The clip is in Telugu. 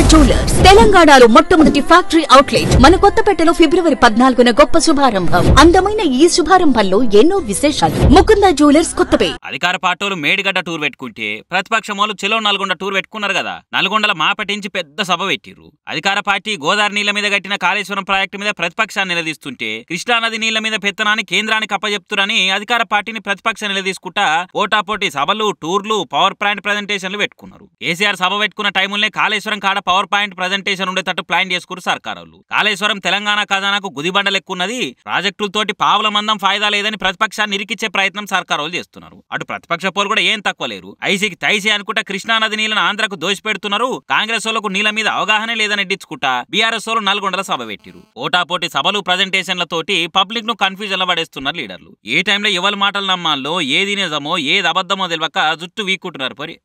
జ్యువెలర్స్ తెలంగాణలో మొట్టమొదటి ఫ్యాక్టరీ అవుట్లెట్ మన కొత్తపేటలో ఫిబ్రవరి పద్నాలుగున గొప్ప శుభారంభం. అందమైన ఈ శుభారంభంలో ఎన్నో విశేషాలు. ముకుంద జ్యువెలర్స్ కొత్తపే అధికార పార్టీలు మేడిగడ్డ టూర్ పెట్టుకుంటే ప్రతిపక్షం వాళ్ళు చెలో నల్గొండ టూర్ పెట్టుకున్నారు కదా. నల్గొండల మాపటించి పెద్ద సభ పెట్టిర్రు. అధికార పార్టీ గోదావరి నీళ్ళ మీద కట్టిన కాళేశ్వరం ప్రాజెక్టు మీద ప్రతిపక్షాన్ని నిలదీస్తుంటే కృష్ణానది నీళ్ళ మీద పెత్తనాన్ని కేంద్రానికి అప్పజెప్తురని అధికార పార్టీని ప్రతిపక్షం నిలదీసుకుంటా పోటాపోటీ సభలు టూర్లు పవర్ పాయింట్ ప్రజెంటేషన్లు పెట్టుకున్నారు. కేసీఆర్ సభ పెట్టుకున్న టైములనే కాళేశ్వరం కాడ పవర్ పాయింట్ ప్రజెంటేషన్ ఉండేటట్టు ప్లాన్ చేసుకురు సర్కారులు కాళేశ్వరం తెలంగాణ ఖజానాకు గుదిబండలెక్కున్నది ప్రాజెక్టులతోటి పావుల మందం ఫాయిదా లేదని ప్రతిపక్షాన్ని ఇరికిచ్చే ప్రయత్నం సర్కారులు చేస్తున్నారు. అటు ప్రతిపక్ష పోలు కూడా ఏం తక్కువ లేరు. ఐసీకి తైసీ అనుకుంటా కృష్ణానది నీళ్ళను ఆంధ్రకు దోషిపెడుతున్నారు. కాంగ్రెస్ వాళ్ళకు నీళ్ళ మీద అవగాహన లేదని ఎడ్డించుకుంటా బీఆర్ఎస్ వాళ్ళు నల్గొండల సభ పెట్టిరు ఓటాపోటీ సభలు ప్రజెంటేషన్లతోటి పబ్లిక్ను కన్ఫ్యూజన్లో పడేస్తున్నారు లీడర్లు. ఏ టైంలో ఎవరి మాటలు నమ్మాలో ఏది నిజమో ఏది అబద్ధమో తెలియక జుట్టు వీక్కుంటున్నారు పరి.